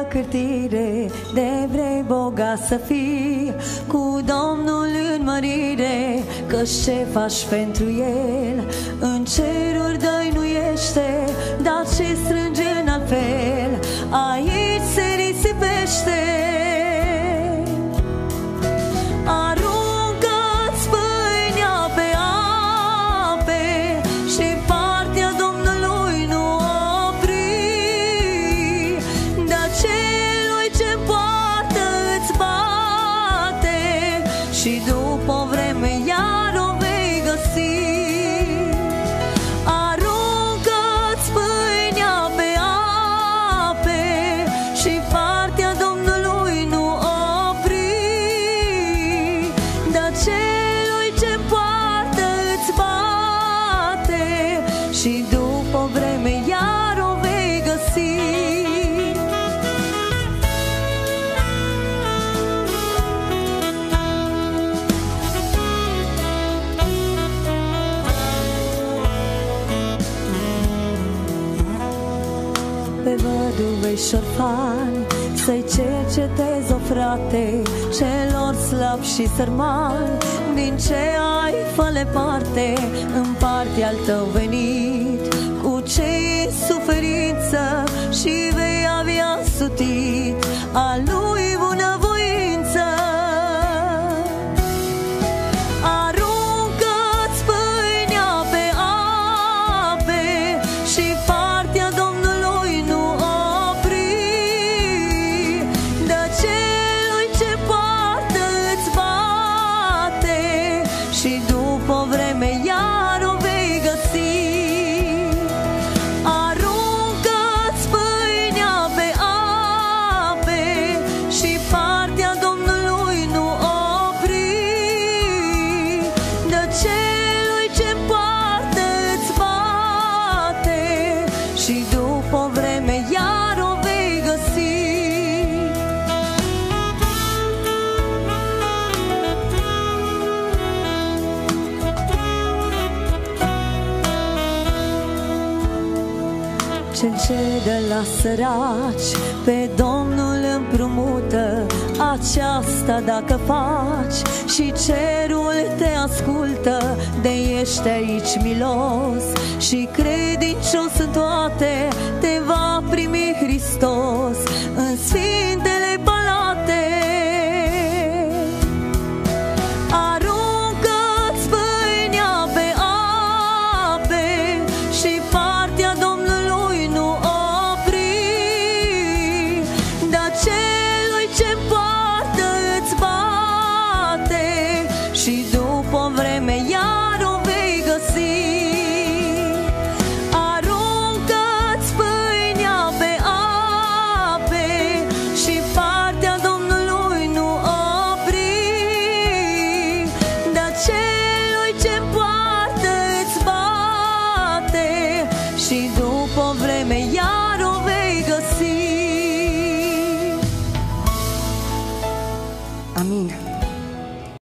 fără cârtire De vrei bogat să fii Cu Domnul în mărire Că ce faci pentru El În ceruri dăinuiește Dar ce strânge în alt fel Aici se risipește vreme iar o vei găsi. Pe văduve și orfani Să-i cercetezi, o frate, celor slabi și sărmani. Din ce ai, fă parte, în partea al tău venit A lui bunăvoință. Aruncă-ți pâinea pe ape Și partea Domnului nu opri. Dă celui ce poartă îți bate Și după o vreme Cel ce de la săraci pe Domnul împrumută Aceasta dacă faci. Și cerul te ascultă De ești aici milos. Și credincios în toate Te